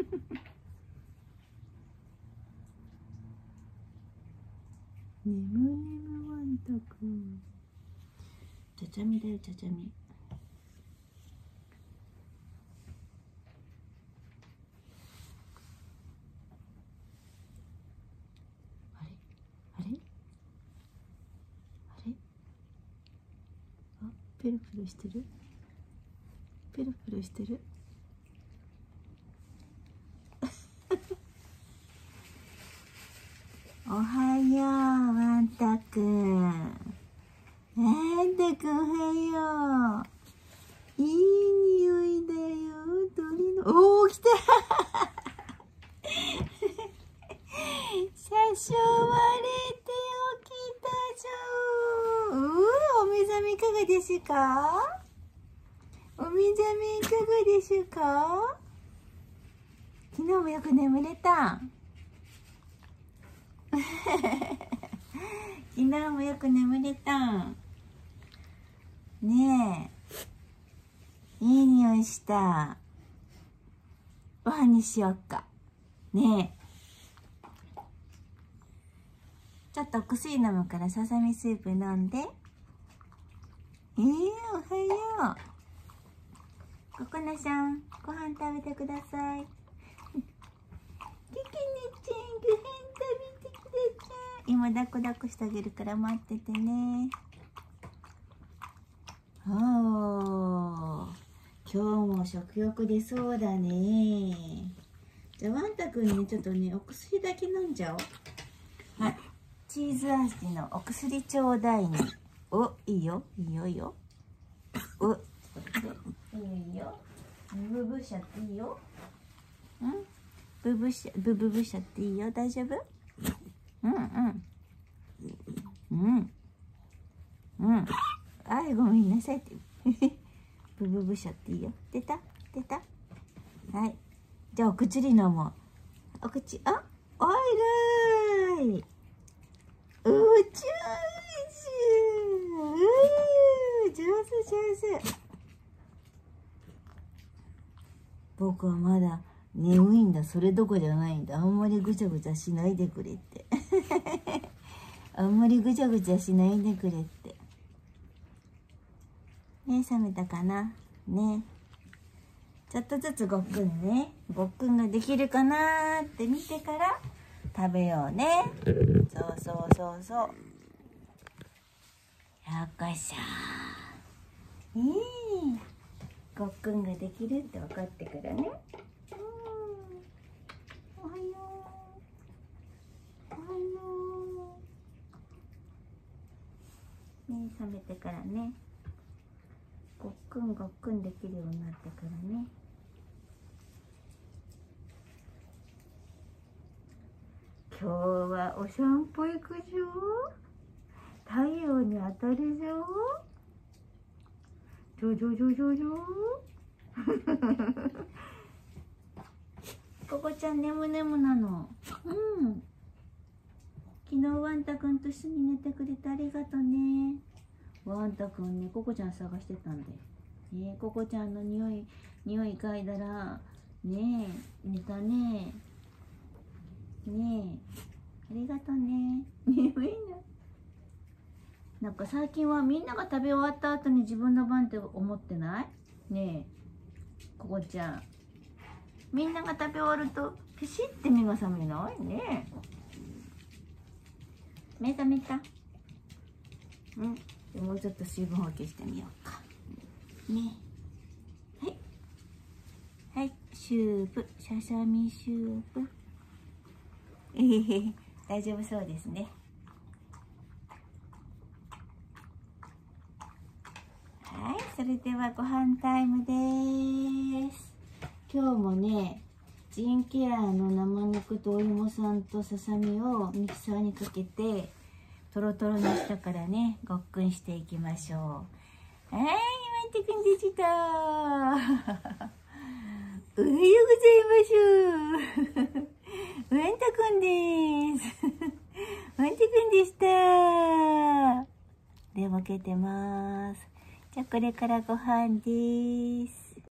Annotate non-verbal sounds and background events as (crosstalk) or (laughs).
ねむねむワンタくんちゃちゃみだよちゃちゃみ。あれ？あれ？あれ？あペロペロしてる？ペロペロしてる？おはよう、ワンタくん。ワンタくんおはよう。いい匂いだよ、鳥の。おー、来た車掌割れて起きたじゃん。う、お目覚めいかがですか？お目覚めいかがですか？昨日もよく眠れた (laughs) 昨日もよく眠れた。ねえ。いい匂いした。ご飯にしようか。ねえ。ちょっとお薬飲むからささみスープ飲んで。えー、おはよう。ココナさんご飯食べてください。キキネちゃんご飯食べて今抱っこ抱っこしてあげるから待っててね。おー。今日も食欲出そうだね。じゃあワンタくんにちょっとねお薬だけ飲んじゃおう。はい。チーズ味のお薬ちょうだいねおいいよいいよいいよ。お。いいよ。いいよブブブしちゃっていいよ。うん？ブブしブブブしちゃっていいよ。大丈夫？うんうん。うん。うん。はいごめんなさいって。ブブブしゃっていいよ。出た？出た？はい。じゃあお口に飲もうお口あおい。るーいうちゅう上手上手。僕はまだ眠いんだ。それどこじゃないんだ。あんまりぐちゃぐちゃしないでくれって。(laughs) あんまりぐちゃぐちゃしないでくれって。ね冷めたかな？ね。ちょっとずつごっくんね。ごっくんができるかなって見てから食べようね。そうそうそうそう。よっこいしょ。いい。ごっくんができるって分かってからねおはようおはようね冷めてからね。ごっくんごっくんできるようになってからね。今日はお散歩行くじょ太陽に当たるじょじょじょじょじょじょ。(laughs) ここちゃん眠眠なの。うん。昨日ワンタくんと一緒に寝てくれてありがとね。ワンタくんねココちゃん探してたんでねココちゃんの匂い匂い嗅いだらねえ寝たね。ねえありがとね。眠いな。なんか最近はみんなが食べ終わった後に自分の番って思ってない？ねえここちゃん。みんなが食べ終わるとピシッて目が覚めない？ねえ。目覚めた？うん。でもうちょっと水分補給してみようか。ね。はい。はいシュープ。シャシャミシュープ。えへへ。大丈夫そうですね。はいそれではご飯タイムです。今日もねジンケアの生肉とお芋さんとささみをミキサーにかけてトロトロにしたからねごっくんしていきましょう。はいマンテくんできたおはようございますワンタくんです。ワンタくんでした。でもけてます。じゃあこれからご飯です。